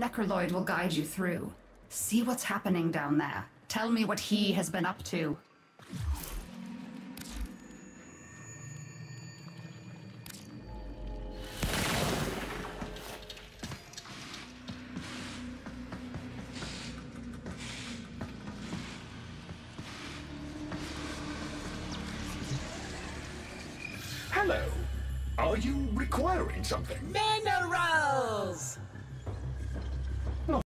Necraloid will guide you through. See what's happening down there. Tell me what he has been up to. Hello. Are you requiring something? Minerals! No.